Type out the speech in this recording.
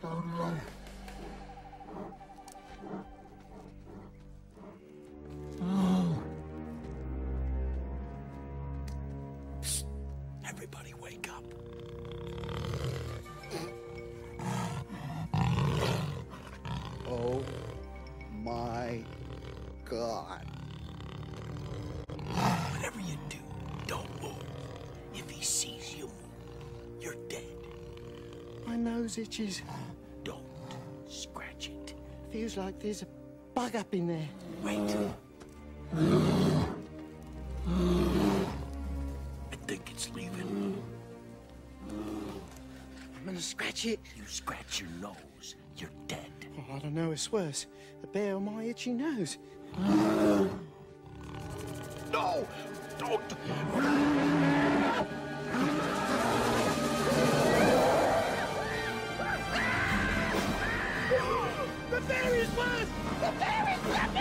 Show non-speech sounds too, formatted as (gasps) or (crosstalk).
Oh. Everybody wake up. Oh my god. Whatever you do, don't move. If he sees you, you're dead. My nose itches. Don't scratch it. Feels like there's a bug up in there. Wait. (gasps) I think it's leaving. I'm gonna scratch it. You scratch your nose, you're dead. Oh, I don't know it's worse. The bear on my itchy nose. (gasps) No! Don't! The bear is! The definitely worse!